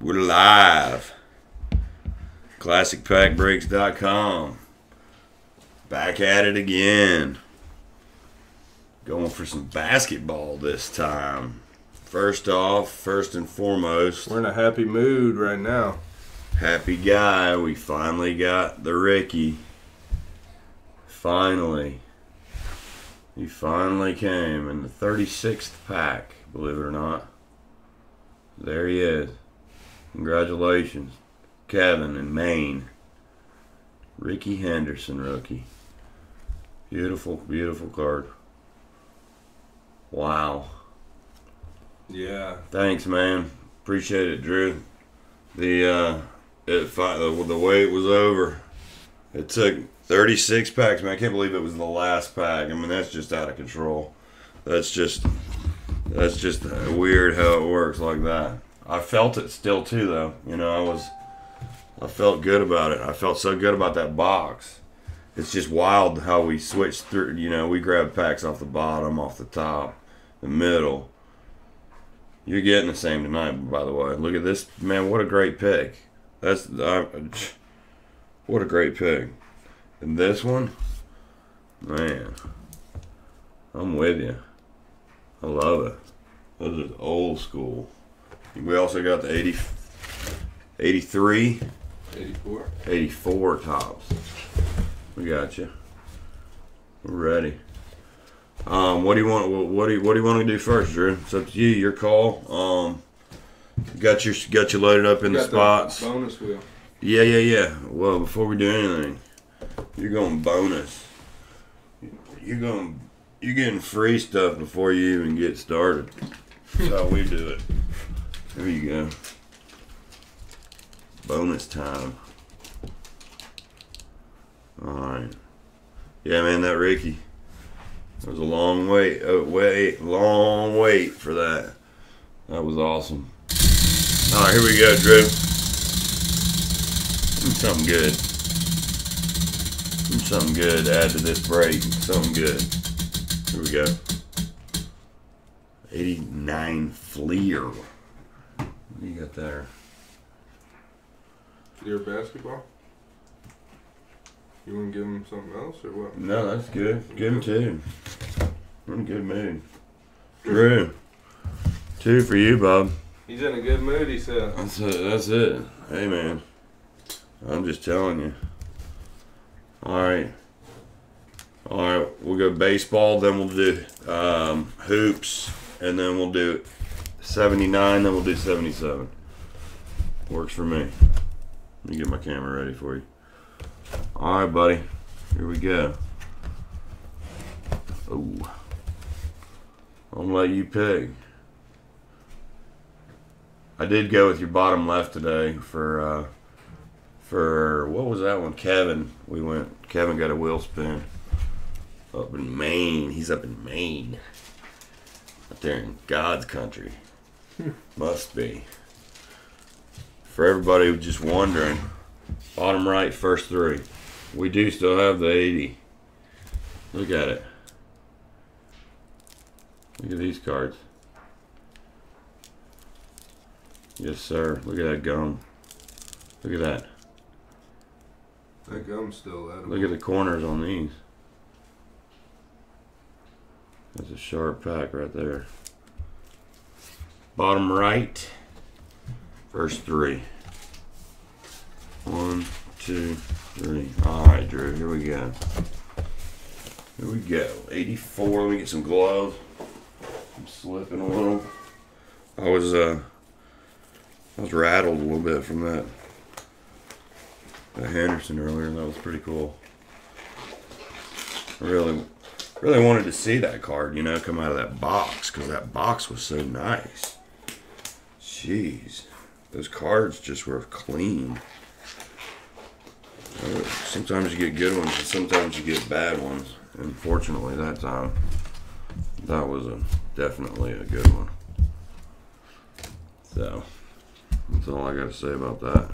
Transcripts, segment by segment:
We're live. ClassicPackBreaks.com. Back at it again. Going for some basketball this time. First off, first and foremost, We're in a happy mood right now. happy guy. We finally got the Rickey. Finally. He finally came in the 36th pack, believe it or not. There he is. Congratulations. Kevin in Maine. Rickey Henderson rookie. Beautiful, beautiful card. Wow. Yeah. Thanks, man. Appreciate it, Drew. The uh, it the, the wait was over. It took 36 packs, man. I can't believe it was the last pack. I mean, that's just out of control. That's just that's just weird how it works like that. I felt it still too, though. You know, I was I felt good about it. I felt so good about that box. It's just wild how we switched through. You know, we grabbed packs off the bottom, off the top, the middle. You're getting the same tonight, by the way. Look at this, man. What a great pick. That's I, what a great pick. And this one, man, I'm with you. I love it. This is old school. We also got the 80, 83, 84. 84 Topps. We got you. We're ready. Um, what do you want? What do you What do you want to do first, Drew? It's up to you. Your call. Um, got your got you loaded up in the spots. bonus wheel. Yeah, yeah, yeah. Well, before we do anything, you're going bonus. You're going. You're getting free stuff before you even get started. That's how we do it. There you go. Bonus time. All right. Yeah, man, that Rickey. It was a long wait. Oh, wait, long wait for that. That was awesome. All right, here we go, Drew. Something good. Something good to add to this break. Something good. Here we go. 89 Fleer. What do you got there? Your basketball? You want to give him something else or what? No, that's good. Give him two. We're in a good mood. Drew. Two for you, Bob. He's in a good mood, he said. That's it. That's it. Hey, man. I'm just telling you. All right. All right. We'll go baseball, then we'll do um, hoops, and then we'll do 79, then we'll do 77. Works for me. Let me get my camera ready for you. All right, buddy. Here we go. Oh. I'm gonna let you pick. I did go with your bottom left today for uh, for what was that one? Kevin. We went. Kevin got a wheel spin up in Maine. He's up in Maine, up there in God's country. Must be. For everybody just wondering, bottom right, first three. We do still have the 80. Look at it. Look at these cards. Yes, sir. Look at that gum. Look at that. That gum's still edible. Look at the corners on these. That's a sharp pack right there. Bottom right. First three. One, two, three. Alright, Drew. Here we go. Here we go. 84. Let me get some gloves. I'm slipping a little. I was, uh, I was rattled a little bit from that that Henderson earlier. That was pretty cool. I really, really wanted to see that card, you know, come out of that box because that box was so nice. Jeez, those cards just were clean. Uh, Sometimes you get good ones, and sometimes you get bad ones. Unfortunately, that time, that was a definitely a good one. So, that's all I got to say about that.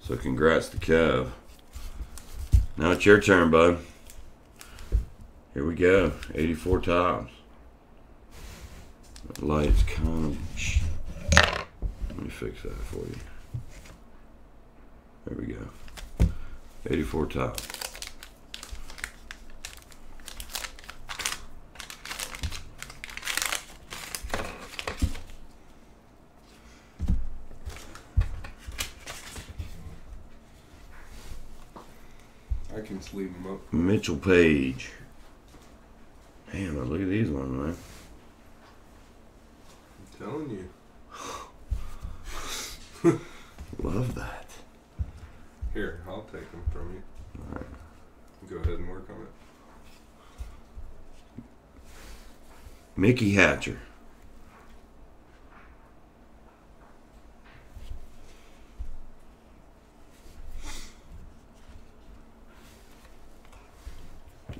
So congrats to Kev. Now it's your turn, bud. Here we go. 84 times. That light's kind of Let me fix that for you. There we go. 84 top. I can sleeve them up. Mitchell Page. Damn, look at these ones, man. I'm telling you. Love that. Here, I'll take them from you. Alright. Go ahead and work on it. Mickey Hatcher.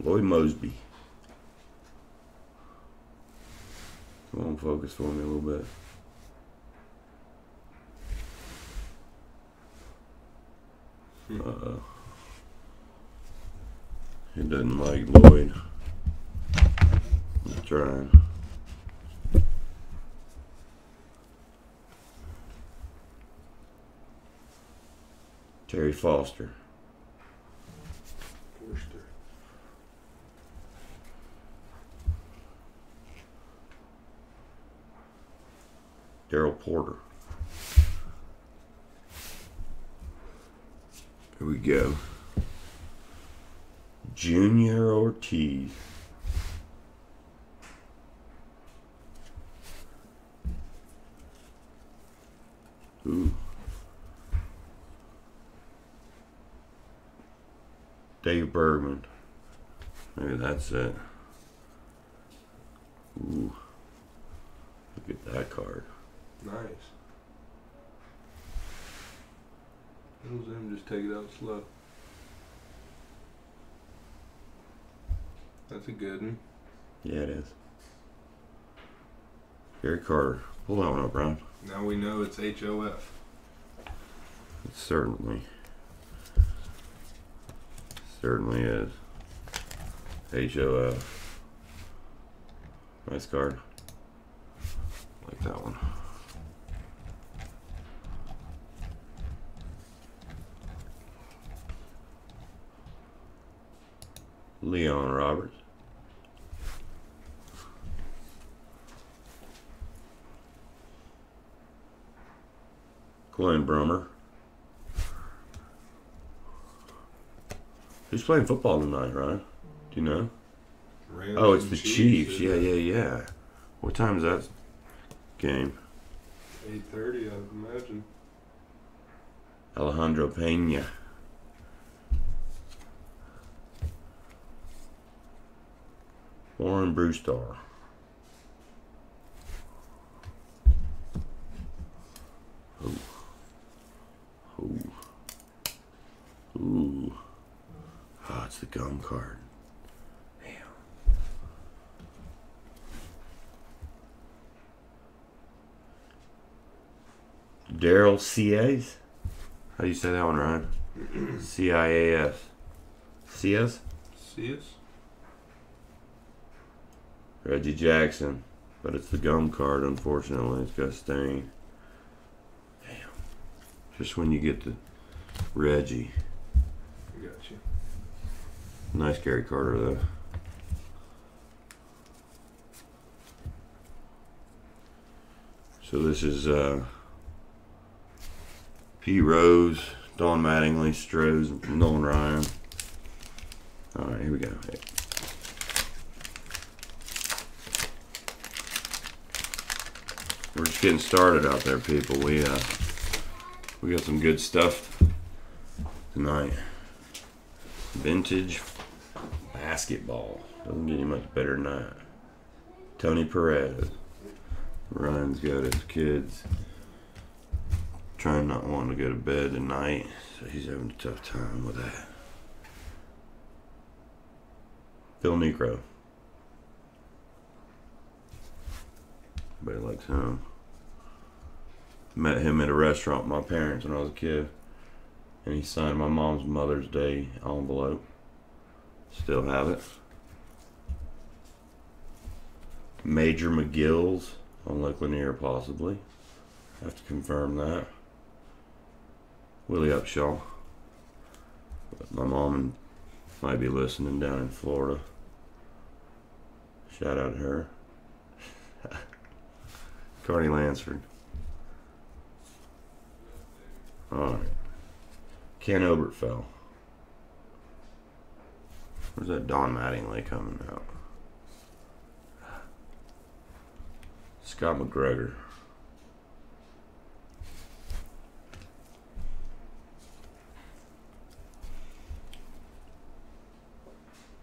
Lloyd Moseby. Come on, focus for me a little bit. Uh. He doesn't like Lloyd. I'm trying. Terry Foster. Forster. Darrell Porter. Here we go. Junior Ortiz. Ooh. Dave Bergman. Maybe that's it. Ooh. Look at that card. Nice. Little Zoom, just take it out slow. That's a good one. Yeah, it is. Gary Carter. Pull that one up, Ron. Now we know it's HOF. It certainly. Certainly is. HOF. Nice card. Like that one. Leon Roberts. Glenn Brummer. Who's playing football tonight, Ryan? Do you know? Rams Oh, it's the Chiefs. isn't Yeah, yeah, yeah. What time is that game? 8.30, I'd imagine. Alejandro Pena. Warren Brusstar. Ooh. Ooh. Ooh. Oh, it's the gum card. Damn. Daryl C.A.'s? How do you say that one, Ryan? C I A S. C S? See us? Reggie Jackson. But it's the gum card, unfortunately. It's got a stain. Damn. Just when you get the Reggie. I got you. Nice Gary Carter, though. So this is uh, P. Rose, Don Mattingly, Strohs, Nolan Ryan. All right, here we go. We're just getting started out there, people. We uh, we got some good stuff tonight. Vintage basketball. Doesn't get any much better than that. Tony Perez. Ryan's got his kids trying not wanting to go to bed tonight, so he's having a tough time with that. Phil Niekro. Everybody likes him. Met him at a restaurant with my parents when I was a kid. And he signed my mom's Mother's Day envelope. Still have it. Major McGill's on Lake Lanier, possibly. Have to confirm that. Willie Upshaw. But my mom might be listening down in Florida. Shout out to her. Carney Lansford. Alright. Ken Oberkfell. Where's that Don Mattingly coming out? Scott McGregor.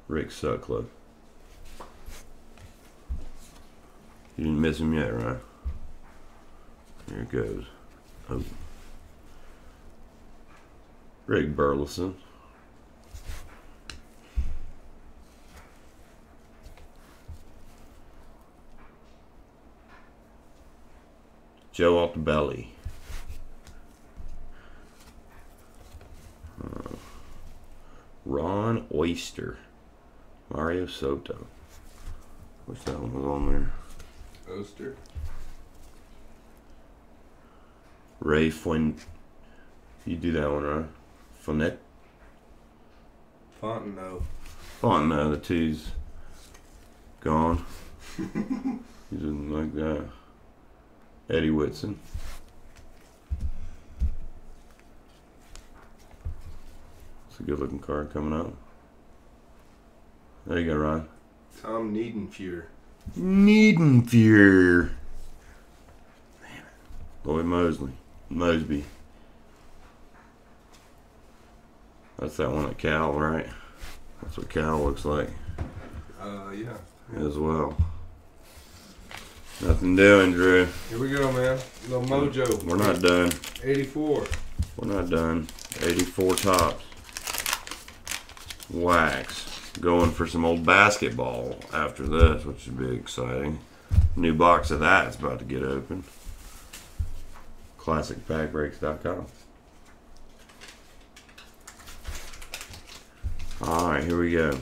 Rick Sutcliffe. You didn't miss him yet, right? Here it goes. Oh. Rick Burleson. Joe Altobelli. Uh, Ron Oyster. Mario Soto. Wish that one was on there. Oster. Ray Fuen. You do that one, right? Fournette. Fontenot. Fontenot, the two's gone. he didn't like that. Eddie Whitson. It's a good looking card coming out. There you go, Ron. Tom Niedenfuer. Niedenfuer. Damn it. Lloyd Mosley. Moseby. That's that one at Cal, right? That's what Cal looks like Uh, yeah. as well. Nothing doing, Drew. Here we go, man. Little Mojo. We're not done. 84. We're not done. 84 Topps. Wax. Going for some old basketball after this, which should be exciting. New box of that is about to get open. ClassicPackBreaks.com. Alright, here we go.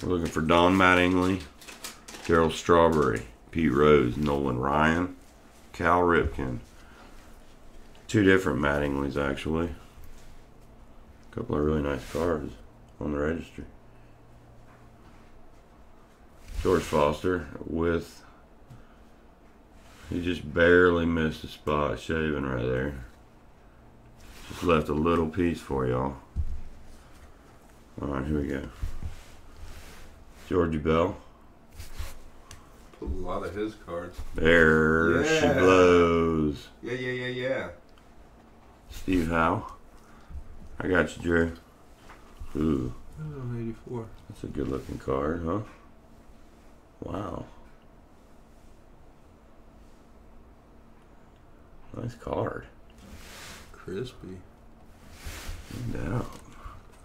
We're looking for Don Mattingly, Daryl Strawberry, Pete Rose, Nolan Ryan, Cal Ripken. Two different Mattingleys, actually. A couple of really nice cards on the registry. George Foster with. He just barely missed a spot shaving right there. Just left a little piece for y'all. Alright, here we go. Georgie Bell. Pulled a lot of his cards. There she blows. Yeah, yeah, yeah, yeah. Steve Howe. I got you, Drew. Ooh, Oh, 84. that's a good looking card, huh? Wow. Nice card. Crispy. No doubt.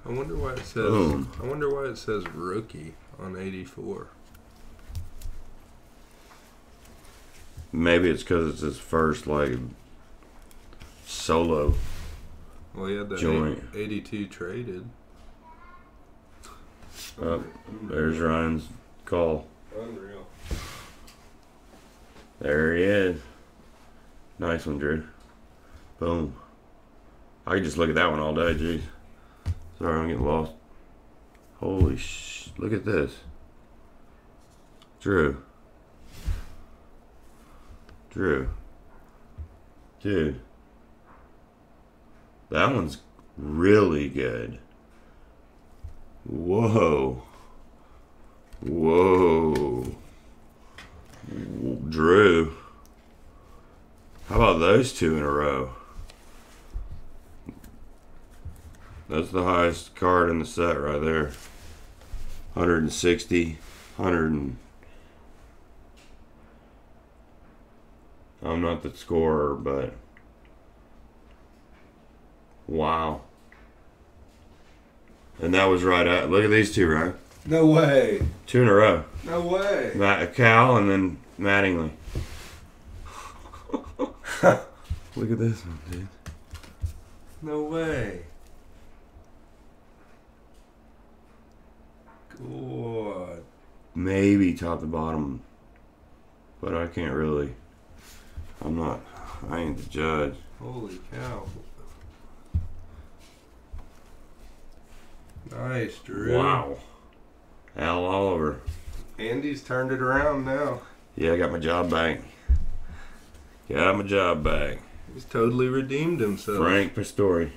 I wonder why it says. Boom. I wonder why it says rookie on 84. Maybe it's because it's his first, like, solo. Well, he had the Joint. 82 traded. Oh, there's Ryan's call. Unreal. There he is. Nice one, Drew. Boom. I could just look at that one all day, jeez. Sorry, I'm getting lost. Holy sh! Look at this. Drew. Drew. Dude. That one's really good. Whoa. Whoa. Drew. How about those two in a row? That's the highest card in the set right there. 160, 100 and I'm not the scorer, but wow. And that was right at look at these two, right? No way. Two in a row. No way. Matt Cal and then Mattingly. Look at this one, dude. No way. God. Maybe top to bottom, but I can't really I'm not. I ain't the judge. Holy cow. Nice, Drew. Wow. Al Oliver. Andy's turned it around now. Yeah, I got my job back. Got my job back. He's totally redeemed himself. Frank Pastore.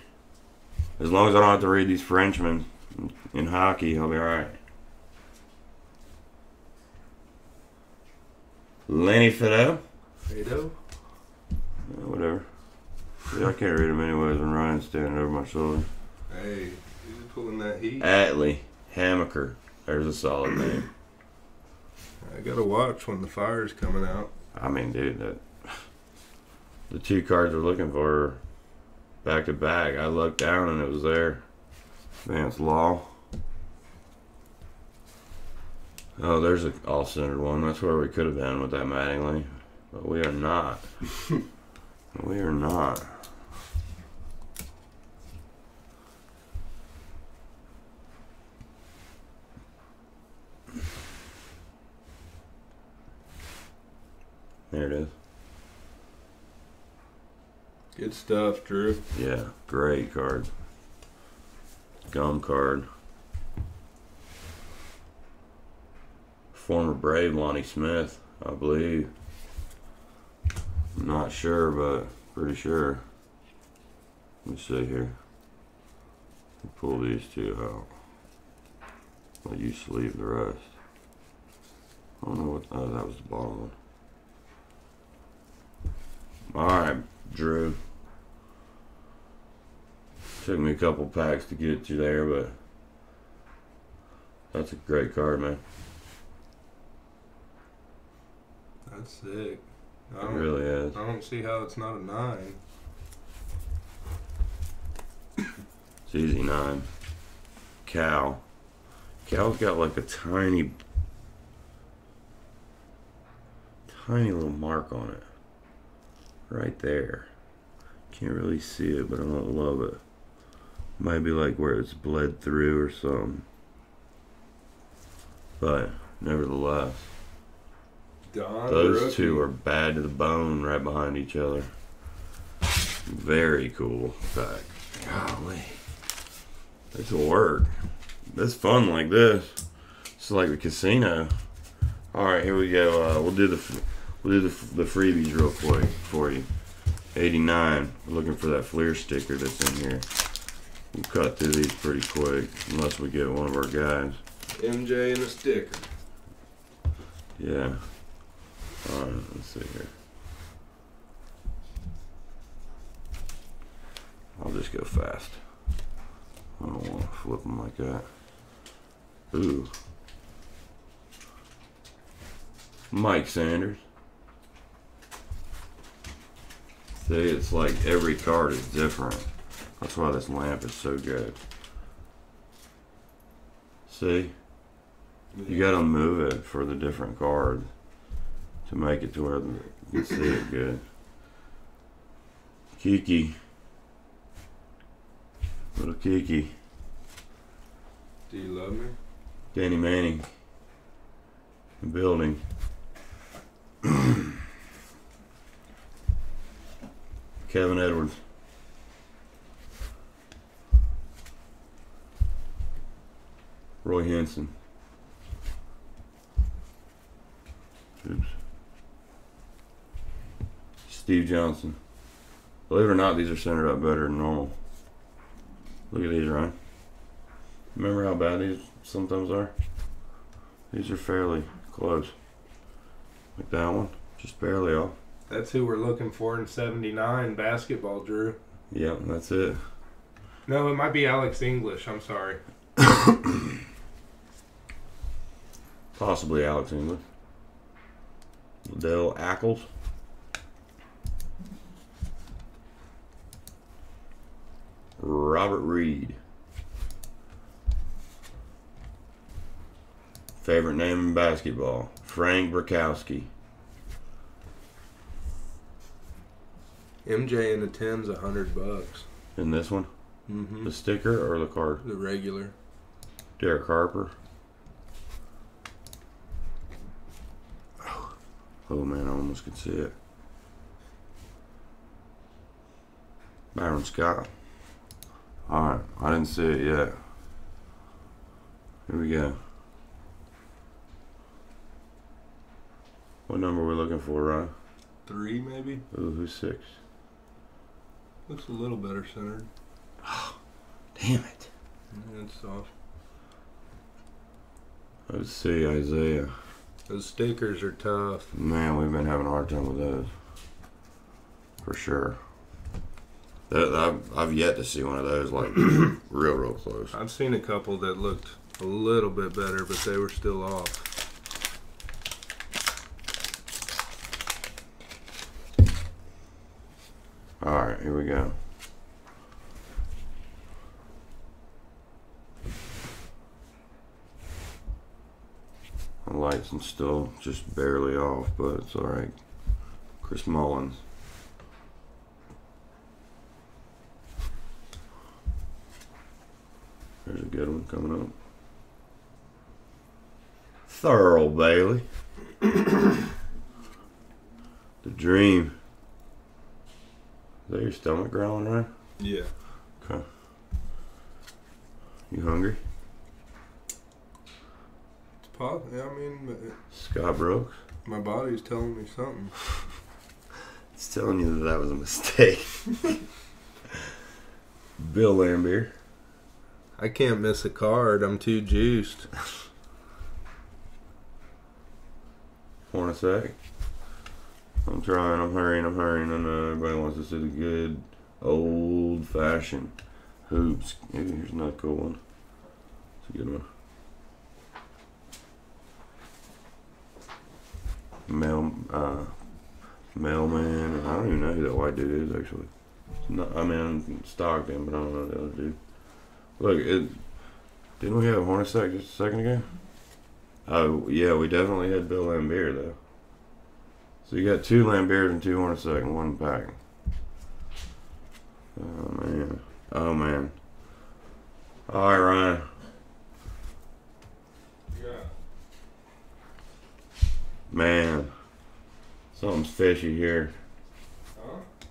As long as I don't have to read these Frenchmen in hockey, I'll be alright. Lenny Fidel? Fredo? Yeah, whatever. Yeah, I can't read him anyways when Ryan's standing over my shoulder. Hey, he's pulling that heat. Atlee Hammaker. There's a solid name. I gotta watch when the fire's coming out. I mean, dude, that the two cards we're looking for back to back. I looked down and it was there. Vance Law. Oh, there's a all centered one. That's where we could have been with that Mattingly, but we are not. we are not. There it is. Good stuff, Drew. Yeah, great card. Gum card. Former Brave Lonnie Smith, I believe. I'm not sure, but pretty sure. Let me see here. Pull these two out. Let you sleeve the rest. I don't know what. Oh, that was the bottom one. All right, Drew. Took me a couple packs to get you there, but that's a great card, man. That's sick. I It don't, really is. I don't see how it's not a nine. It's easy nine. Cal. Cal's got like a tiny, tiny little mark on it. Right there. Can't really see it, but I don't love it. Might be like where it's bled through or something. But nevertheless, Don those Rookie. two are bad to the bone right behind each other. Very cool pack. Golly. This will work. This fun like this. It's like the casino. All right, here we go. Uh, we'll do the we'll do the, the freebies real quick for you. 89. We're looking for that Fleer sticker that's in here. We'll cut through these pretty quick, unless we get one of our guys. MJ and a sticker. Yeah. All right, let's see here. I'll just go fast. I don't want to flip them like that. Ooh. Mike Sanders. See, it's like every card is different. That's why this lamp is so good. See? You gotta move it for the different cards to make it to where you can see it good. Kiki. Little Kiki. Do you love me? Danny Manning. The building. Kevin Edwards. Roy Hinson. Oops. Steve Johnson. Believe it or not, these are centered up better than normal. Look at these, Ryan. Remember how bad these sometimes are? These are fairly close. Like that one, just barely off. That's who we're looking for in 79 basketball, Drew. Yep, that's it. No, it might be Alex English. I'm sorry. Possibly Alex English. Liddell Ackles. Robert Reed. Favorite name in basketball? Frank Brickowski. MJ in the 10's a hundred bucks. In this one? Mm-hmm. The sticker or the card? The regular. Derek Harper. Oh man, I almost could see it. Byron Scott. Alright, I didn't see it yet. Here we go. What number are we looking for, Ryan? Three, maybe? Ooh, who's six? Looks a little better centered. Oh, Damn it. Yeah, it's soft. Let's see, Isaiah. Those stickers are tough. Man, we've been having a hard time with those. For sure. I've, I've yet to see one of those like real, real close. I've seen a couple that looked a little bit better, but they were still off. Alright, here we go. Lights and still just barely off, but it's alright. Chris Mullins. There's a good one coming up. Thurl Bailey. the dream. Is that your stomach growling, right? Yeah. Okay. You hungry? Yeah, I mean, but Scott Brooks? my body's telling me something. It's telling you that that was a mistake. Bill Laimbeer. I can't miss a card. I'm too juiced. Hornacek. I'm trying, I'm hurrying, I'm hurrying. I know everybody wants to see the good old fashioned hoops. Here's another cool one. It's a good one. Mail, uh, mailman. I don't even know who that white dude is actually. Not, I mean, Stockton, but I don't know the other dude. Look, it. Didn't we have Hornacek just a second ago? Oh yeah, we definitely had Bill Laimbeer though. So you got two Laimbeers and two Hornacek in one pack. Oh man. Oh man. All right, Ryan. Man, something's fishy here.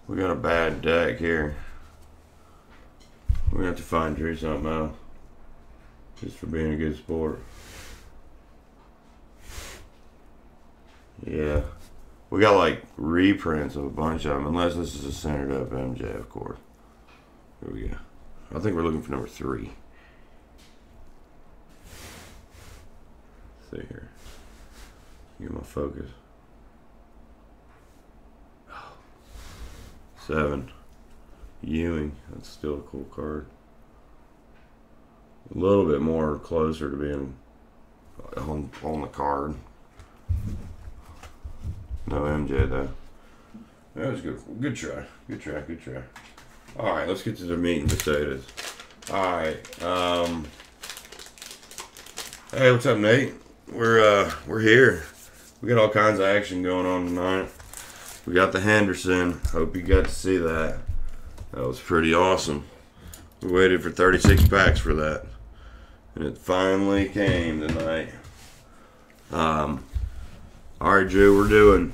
We got a bad deck here. Gonna have to find Drew something else. Just for being a good sport. Yeah. We got like reprints of a bunch of them, unless this is a centered up MJ, of course. Here we go. I think we're looking for number three. Let's see here. Get my focus. Seven. Ewing. That's still a cool card. A little bit more closer to being on, on the card. No MJ though. That was good. Good try. Good try. Good try. All right, let's get to the meat and potatoes. All right. Um. Hey, what's up, Nate? We're uh we're here. We got all kinds of action going on tonight. We got the Henderson. Hope you got to see that. That was pretty awesome. We waited for 36 packs for that. And it finally came tonight. Um, all right, Drew, we're doing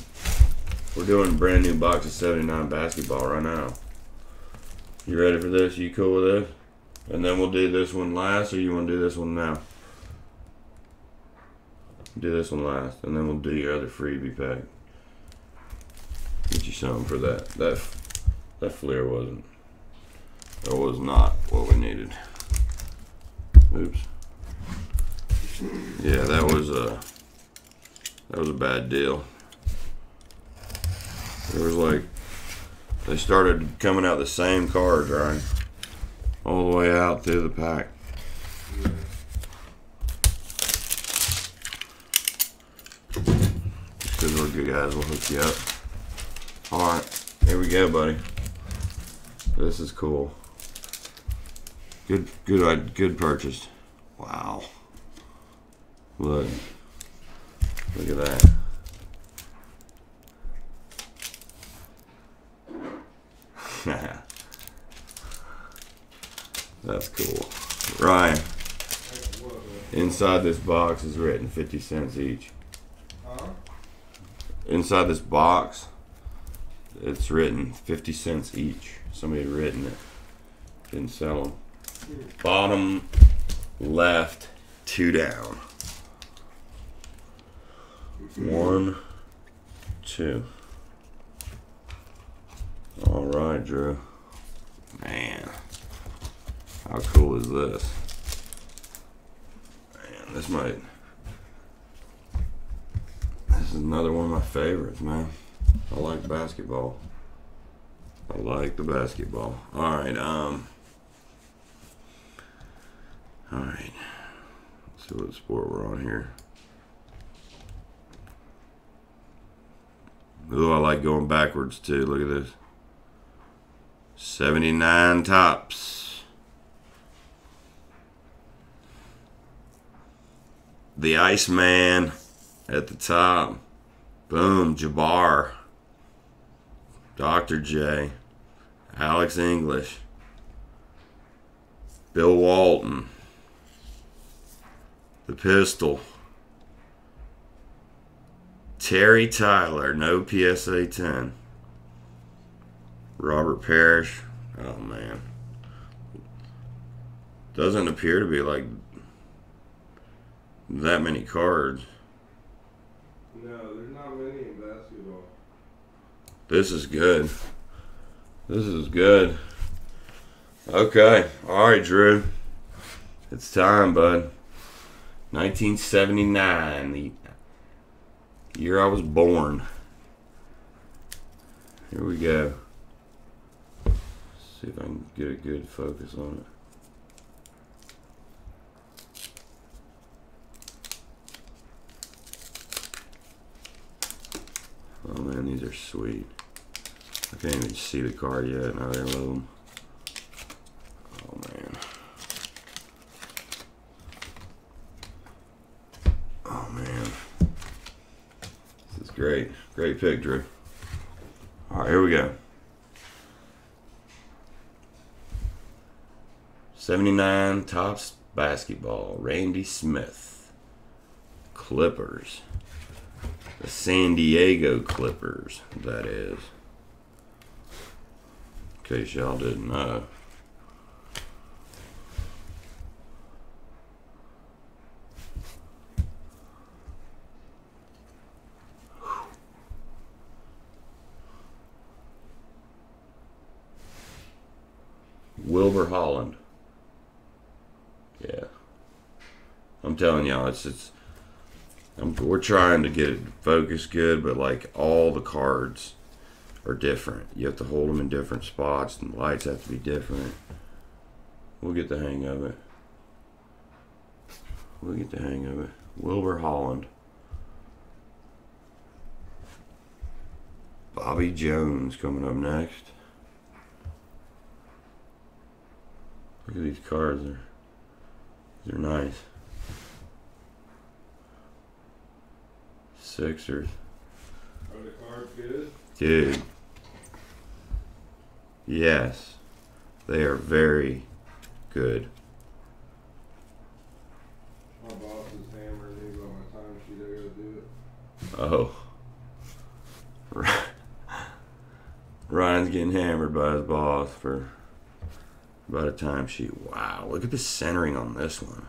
we're doing a brand new box of 79 basketball right now. You ready for this? You cool with this? And then we'll do this one last, or you want to do this one now? Do this one last, and then we'll do your other freebie pack. Get you something for that. That that Fleer wasn't. That was not what we needed. Oops. Yeah, that was a. That was a bad deal. It was like they started coming out the same cards, right? All the way out through the pack. Guys, we'll hook you up. Alright, here we go, buddy. This is cool. Good, good, good purchase. Wow. Look. Look at that. That's cool. Ryan, inside this box is written 50 cents each. Inside this box, it's written 50 cents each. Somebody written it. Didn't sell them. Bottom left, two down. One, two. All right, Drew. Man, how cool is this? Man, this might. Is another one of my favorites, man. I like basketball. I like the basketball. All right, um. All right. Let's see what sport we're on here. Ooh, I like going backwards too. Look at this. 79 Topps. The Iceman at the top. Boom, Jabbar. Dr. J. Alex English. Bill Walton. The Pistol. Terry Tyler, no PSA 10. Robert Parish. Oh, man. Doesn't appear to be like that many cards. No, there's not many in basketball. This is good. This is good. Okay. All right, Drew. It's time, bud. 1979, the year I was born. Here we go. See if I can get a good focus on it. Oh man, these are sweet. I can't even see the card yet. Now they're low. Oh man. Oh man. This is great. Great pick, Drew. Alright, here we go. 79 Topps basketball. Randy Smith. Clippers. The San Diego Clippers, that is. In case y'all didn't know. Wilbur Holland. Yeah. I'm telling y'all, it's it's Um, I'm, we're trying to get it focused good, but like all the cards are different. You have to hold them in different spots, and the lights have to be different. We'll get the hang of it. We'll get the hang of it. Wilbur Holland. Bobby Jones coming up next. Look at these cards. They're, they're nice. Sixers. Are the cards good? Dude. Yes. They are very good. My boss is hammering on my time sheet. I gotta do it. Oh. Ryan's getting hammered by his boss for about a time timesheet. Wow, look at the centering on this one.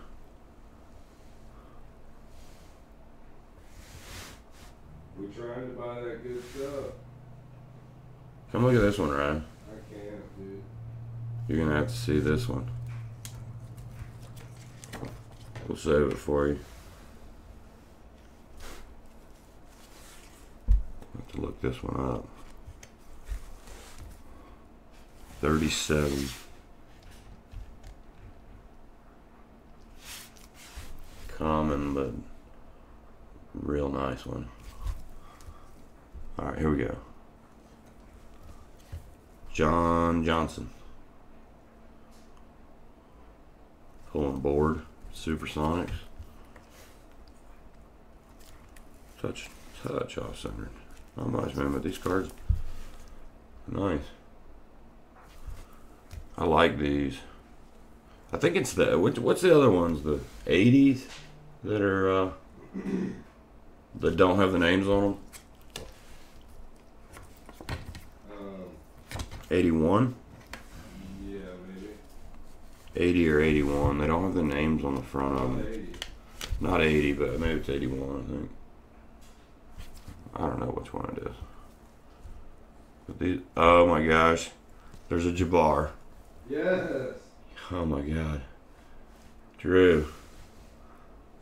We trying to buy that good stuff. Come look at this one, Ryan. I can't, dude. You're gonna have to see this one. We'll save it for you. Have to look this one up. 37. Common, but real nice one. All right, here we go. John Johnson. Pulling board. Supersonics. Touch, touch off center. Not much, man, but these cards, nice. I like these. I think it's the what, what's the other ones? The '80s that are uh, that don't have the names on them. Uh, 81? Yeah, maybe. 80 or 81. They don't have the names on the front of them. 80. Not 80, but maybe it's 81, I think. I don't know which one it is. But these, oh my gosh. There's a Jabbar. Yes. Oh my god. Drew.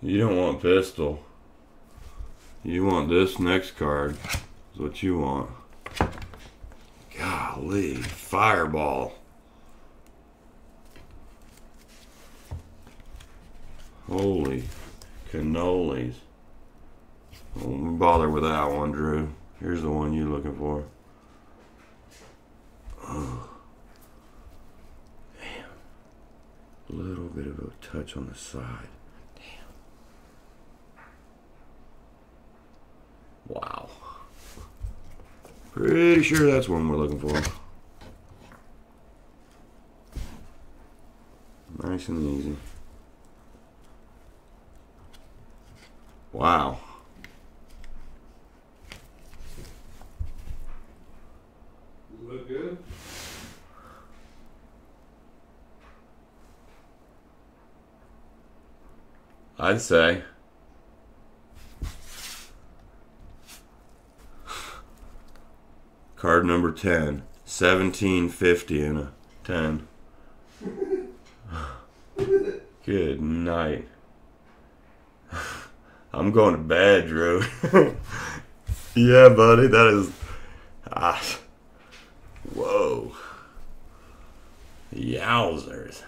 You don't want pistol. You want this next card. Is what you want. Golly. Fireball. Holy cannolis. Don't bother with that one, Drew. Here's the one you're looking for. Oh. A little bit of a touch on the side. Damn. Wow. Pretty sure that's one we're looking for. Nice and easy. Wow. Look good. I'd say. Card number 10. 1750 and a 10. Good night. I'm going to bed, Drew. yeah, buddy, that is. Ah. Whoa. Yowzers.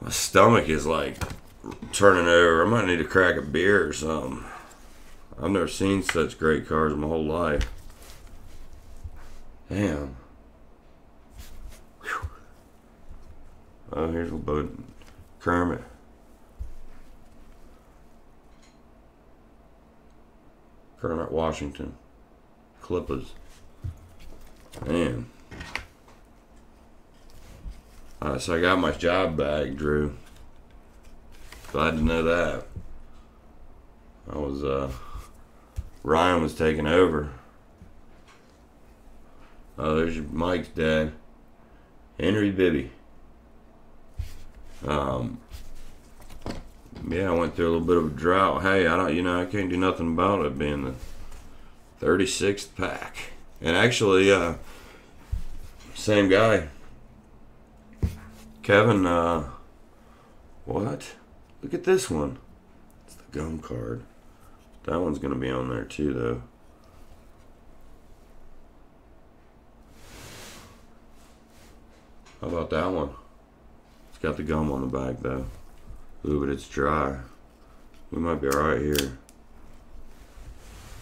My stomach is like turning over. I might need to crack a beer or something. I've never seen such great cars in my whole life. Damn. Whew. Oh, here's a boat. Kermit. Kermit Washington. Clippers. Man. Alright, so I got my job back, Drew. Glad to know that. I was, uh, Ryan was taking over. Oh, there's Mike's dad, Henry Bibby. Um, yeah, I went through a little bit of a drought. Hey, I don't, you know, I can't do nothing about it being the 36th pack. And actually, uh, same guy, Kevin, uh, what? Look at this one. It's the gum card. That one's gonna be on there too, though. How about that one? It's got the gum on the back, though. Ooh, but it's dry. We might be alright here.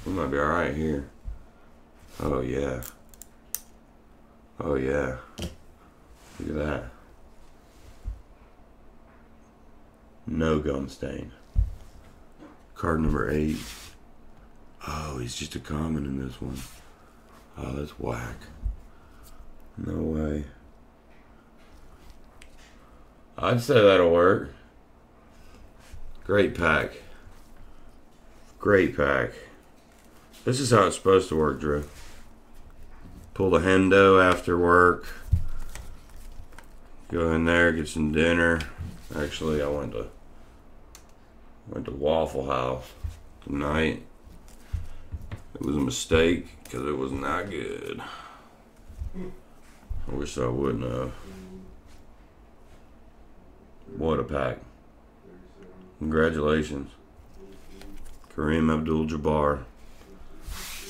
We might be alright here. Oh, yeah. Oh, yeah. Look at that. No gum stain. Card number eight. Oh, he's just a common in this one. Oh, that's whack. No way. I'd say that'll work. Great pack. Great pack. This is how it's supposed to work, Drew. Pull the hendo after work. Go in there, get some dinner. Actually, I went to went to Waffle House tonight. It was a mistake because it was not good. I wish I wouldn't have. What a pack. Congratulations. Kareem Abdul Jabbar.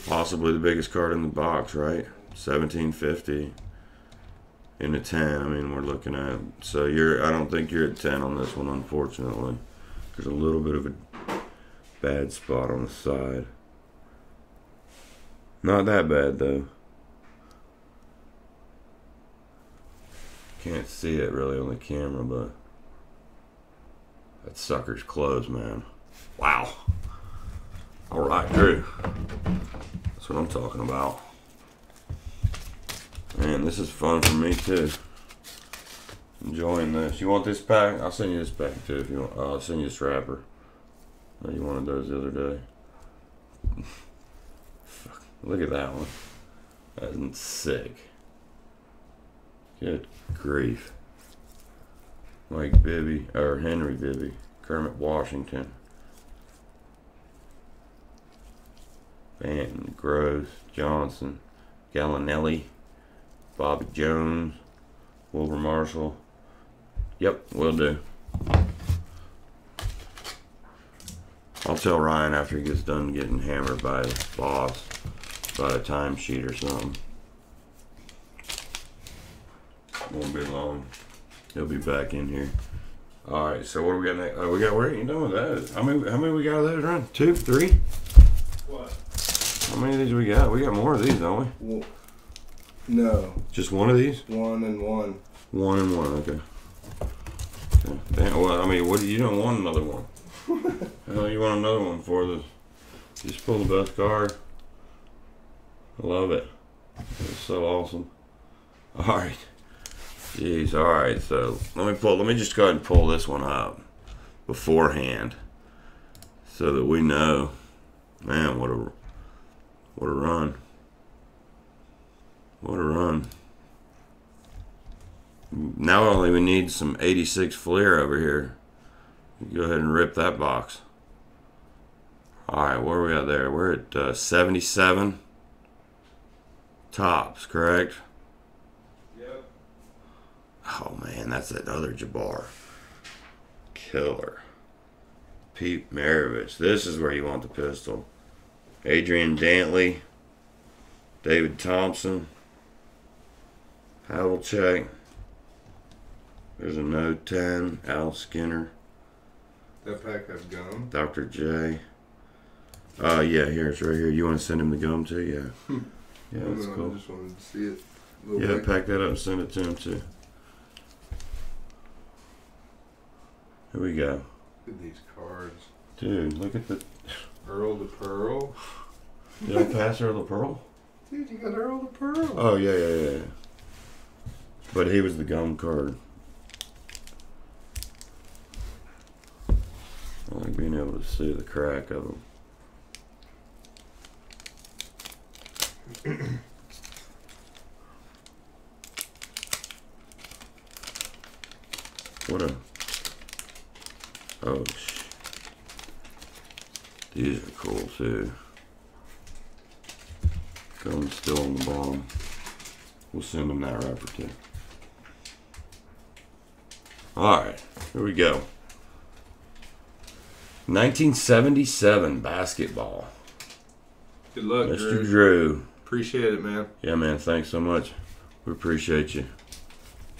Possibly the biggest card in the box, right? 1750 in a 10. I mean, we're looking at. So you're, I don't think you're at 10 on this one, unfortunately. There's a little bit of a bad spot on the side. Not that bad, though. Can't see it really on the camera, but that sucker's closed, man. Wow. All right, Drew. That's what I'm talking about. Man, this is fun for me too. Enjoying this. You want this pack? I'll send you this pack too if you want. I'll send you this wrapper. You wanted those the other day. Fuck. Look at that one. That's sick. Good grief. Mike Bibby, or Henry Bibby, Kermit Washington. Van Gross, Johnson, Gallinelli, Bobby Jones, Wilbur Marshall. Yep, will do. I'll tell Ryan after he gets done getting hammered by his boss about a timesheet or something. Won't be long. He'll be back in here. All right. So what do we got next? Oh, we got. Where are you doing with those? How many? How many we got of those run? Two, three? What? How many of these we got? We got more of these, don't we? Well, no, Just one of these? one and one. One and one. Okay. okay. Damn, well, I mean, what do you don't want another one? Hell, you want another one for this? Just pull the best card. I love it. It's so awesome. All right. Jeez. All right. So let me pull. Let me just go ahead and pull this one up beforehand, so that we know. Man, what a what a run. What a run. Now only we need some 86 Fleer over here. Go ahead and rip that box. Alright, where are we at there? We're at uh, 77 Topps, correct? Oh man, that's that other Jabbar. Killer. Pete Maravich. This is where you want the pistol. Adrian Dantley. David Thompson. Havlicek. There's a Note 10. Al Skinner. That pack has gum. Dr. J. Uh, yeah, here it's right here. You want to send him the gum too? Yeah. Yeah, that's I cool. just wanted to see it. Yeah, pack that up and send it to him too. Here we go. Look at these cards. Dude, look at the. Earl the Pearl. Did I pass her the pearl? Dude, you got Earl the Pearl. Oh, yeah, yeah, yeah. yeah. But he was the gum card. I like being able to see the crack of them. what a. Oh, sh. These are cool too. Gum still on the bottom. We'll send them that wrapper too. Alright, here we go. 1977 basketball. Good luck, Mr. Drew. Drew. Appreciate it, man. Yeah, man, thanks so much. We appreciate you.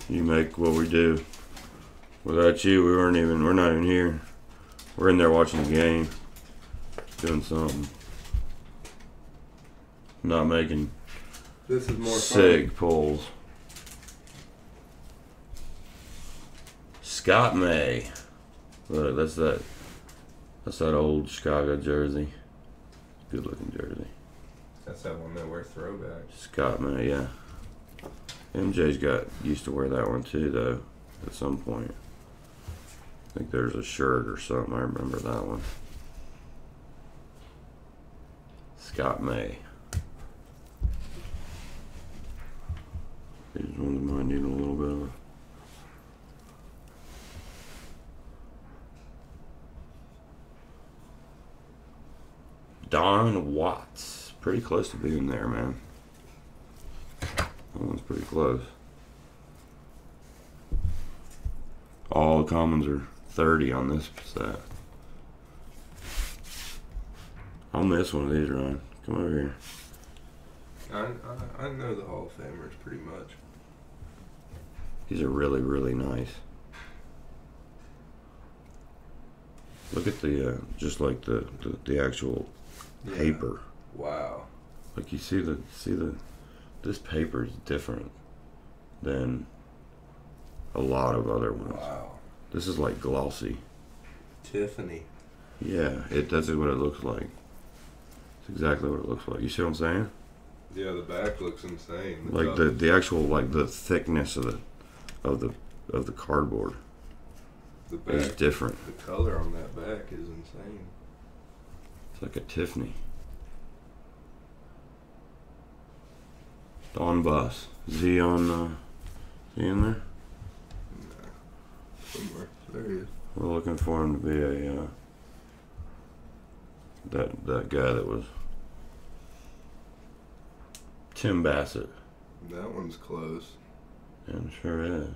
You make what we do. Without you, we weren't even, we're not even here. We're in there watching the game, doing something. Not making This is more Sig pulls. Scott May. Look, that's that. That's that old Chicago jersey. Good looking jersey. That's that one that wear throwbacks. Scott May, yeah. MJ's got used to wear that one too, though. At some point. I think there's a shirt or something. I remember that one. Scott May. These ones might need a little bit of Don Watts. Pretty close to being there, man. That one's pretty close. All the commons are 30 on this set. I'll miss one of these, Ryan. Come over here. I, I, I know the Hall of Famers pretty much. These are really, really nice. Look at the, uh, just like the, the, the actual Yeah. paper. Wow. Like you see the, see the, this paper is different than a lot of other ones. Wow. This is like glossy. Tiffany. Yeah, it that's what it looks like. It's exactly what it looks like. You see what I'm saying? Yeah, the back looks insane. Like top- the the actual like the thickness of the of the of the cardboard the is different. the color on that back is insane. It's like a Tiffany. Don Buse. Is he on? Uh, is he in there? Somewhere. There he is. We're looking for him to be a uh, that that guy that was Tim Bassett. That one's close. And sure is.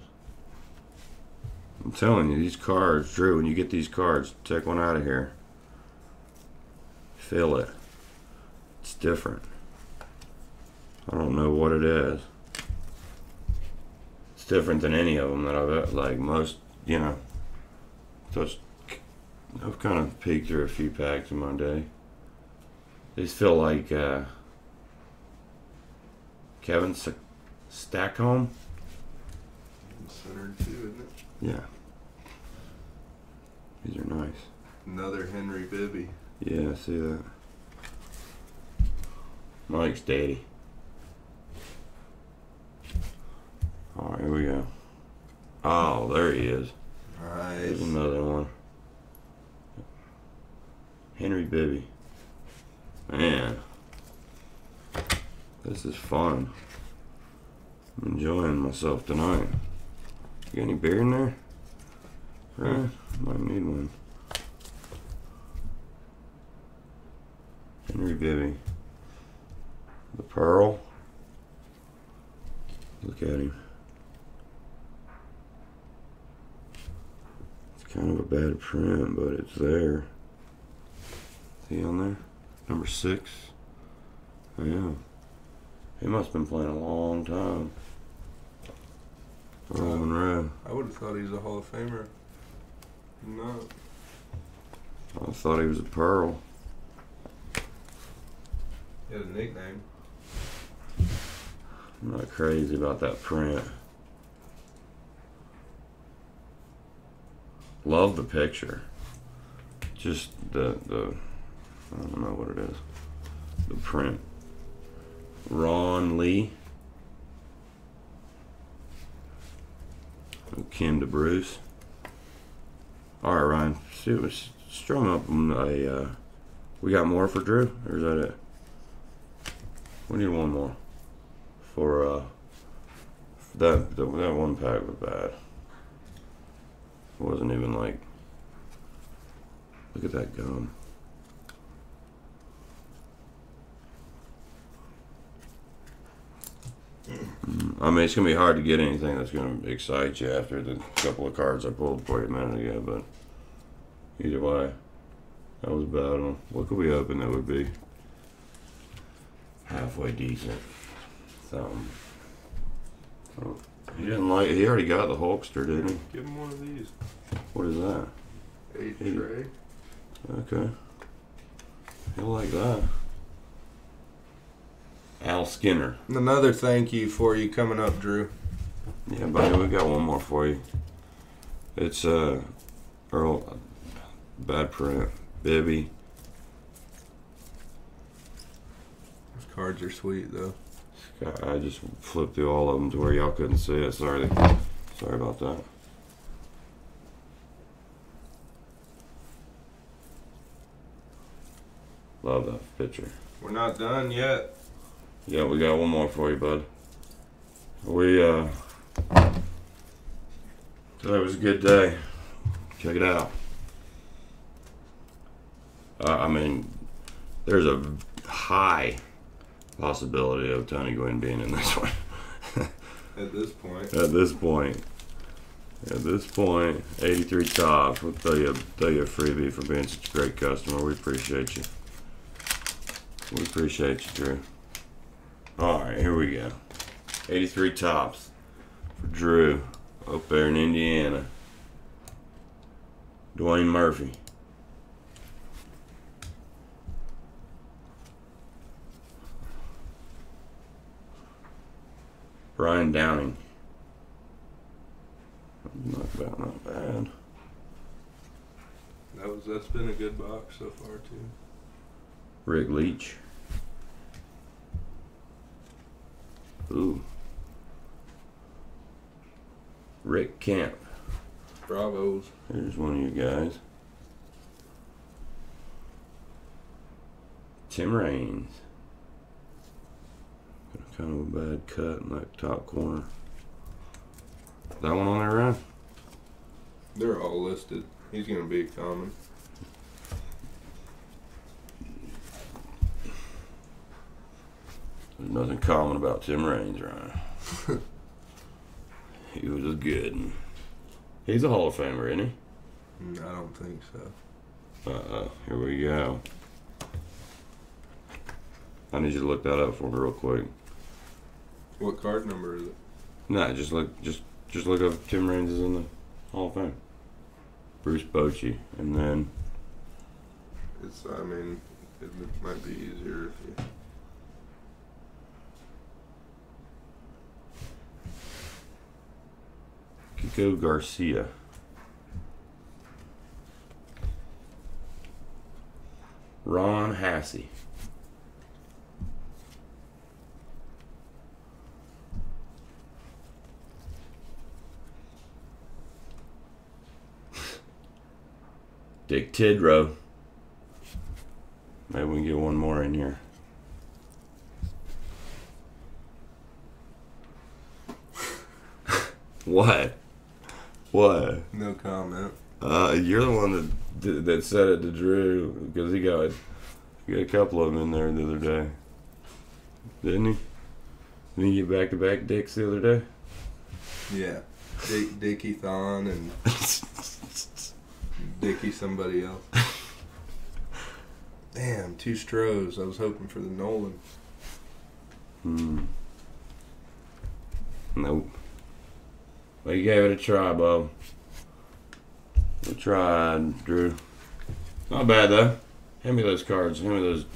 I'm telling you, these cards, Drew. When you get these cards, take one out of here. Feel it. It's different. I don't know what it is. It's different than any of them that I've like most. You know, just I've kind of peeked through a few packs in my day. These feel like uh, Kevin S- Stacom. Centered too, isn't it? Yeah. These are nice. Another Henry Bibby. Yeah, I see that. Mike's daddy. Alright, here we go. Oh, there he is. There's another one. Henry Bibby. Man. This is fun. I'm enjoying myself tonight. You got any beer in there? Right? Might need one. Henry Bibby. The Pearl. Look at him. Kind of a bad print, but it's there. See on there? Number six. Yeah. He must have been playing a long time. Earl Monroe. I would have thought he was a Hall of Famer. No. I thought he was a Pearl. He had a nickname. I'm not crazy about that print. Love the picture. Just the the I don't know what it is. The print. Ron Lee. To Bruce. All right, Ryan. See, it was strum up a. Uh, we got more for Drew, or is that it? We need one more for uh that that, that one pack was bad. It wasn't even like look at that gum. Mm, I mean, it's gonna be hard to get anything that's gonna excite you after the couple of cards I pulled for you a minute ago. But either way, that was a bad. What could we open that would be halfway decent? So, he didn't like. He already got the Hulkster, didn't he? Give him one of these. What is that? Eight Eight. tray. Okay. He'll like that. Al Skinner. Another thank you for you coming up, Drew. Yeah, buddy, we got one more for you. It's uh, Earl, bad print, Bibby. Those cards are sweet though. I just flipped through all of them to where y'all couldn't see it. Sorry, sorry about that. Love that picture. We're not done yet. Yeah, we got one more for you, bud. We uh today was a good day. Check it out. Uh, I mean, there's a high possibility of Tony Gwynn being in this one. At this point. At this point, at this point, 83 Topps. We'll throw you, throw you a freebie for being such a great customer. We appreciate you. We appreciate you, Drew. All right, here we go. 83 Topps for Drew up there in Indiana. Dwayne Murphy. Brian Downing. Not bad, not bad. That was that's been a good box so far too. Rick Leach. Ooh. Rick Camp. Bravos. Here's one of you guys. Tim Raines. Kind of a bad cut in that top corner. That one on there, Ryan? They're all listed. He's gonna be a common. There's nothing common about Tim Raines, Ryan. he was good. He's a Hall of Famer, isn't he? Mm, I don't think so. Uh-uh. Here we go. I need you to look that up for me real quick. What card number is it? Nah, just look, just just look up Tim Raines is in the Hall of Fame. Bruce Bochy, and then It's. I mean, it might be easier if you. Kiko Garcia. Ron Hassey. Dick Tidrow. Maybe we can get one more in here. what? What? No comment. Uh, you're the one that that said it to Drew because he got he got a couple of them in there the other day, didn't he? Didn't he get back to back dicks the other day? Yeah. Dick, Dickie Thon and Dickie somebody else. Damn, two Stros. I was hoping for the Nolan. hmm. Nope. Well, you gave it a try, Bob. We tried, Drew. Not bad though. Hand me those cards. Hand me those.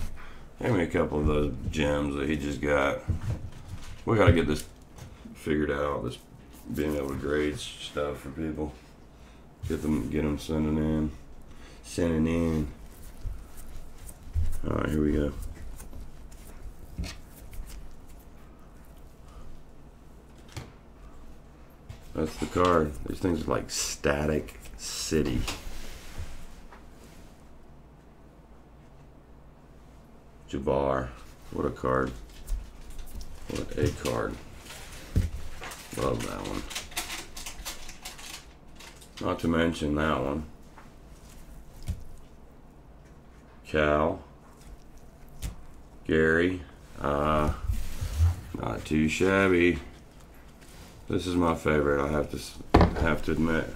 Hand me a couple of those gems that he just got. We gotta get this figured out. This being able to grade stuff for people. Get them, get them sending in, sending in. All right, here we go. That's the card. These things are like static city. Jabbar. What a card. What a card. Love that one. Not to mention that one. Cal. Gary. Uh, not too shabby. This is my favorite. I have to have to admit.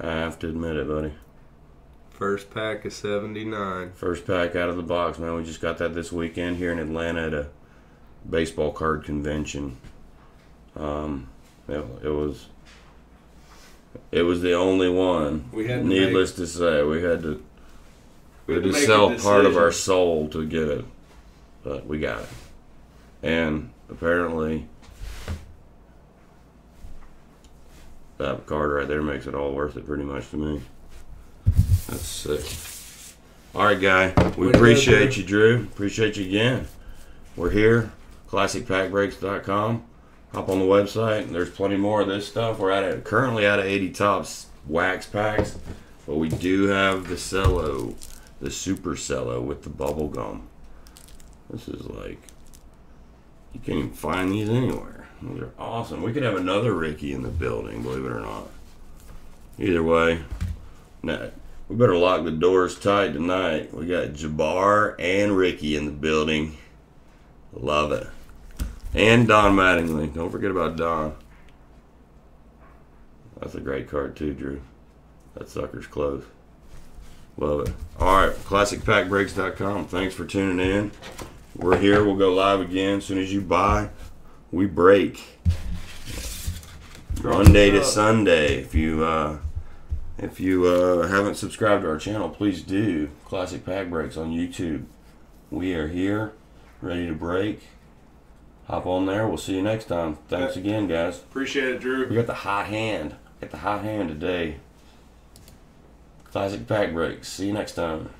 I have to admit it, buddy. First pack of 79. First pack out of the box, man. We just got that this weekend here in Atlanta at a baseball card convention. Um, it, it was it was the only one. We had to Needless to say, we had to we had to make a sell part of our soul to get it, but we got it. And apparently, that card right there makes it all worth it, pretty much to me. That's sick. All right, guy. We appreciate you, Drew. Appreciate you again. We're here. ClassicPackBreaks.com. Hop on the website. There's plenty more of this stuff. We're at it currently out of 80 Topps wax packs, but we do have the cello, the super cello with the bubble gum. This is like you can't even find these anywhere. These are awesome. We could have another Rickey in the building, believe it or not. Either way, nah, we better lock the doors tight tonight. We got Jabbar and Rickey in the building. Love it. And Don Mattingly. Don't forget about Don. That's a great card too, Drew. That sucker's close. Love it. All right, classicpackbreaks.com. Thanks for tuning in. We're here. We'll go live again as soon as you buy. We break Monday to Sunday. If you uh, if you uh, haven't subscribed to our channel, please do. Classic Pack Breaks on YouTube. We are here, ready to break. Hop on there. We'll see you next time. Thanks again, guys. Appreciate it, Drew. We got the hot hand. Got the hot hand today. Classic Pack Breaks. See you next time.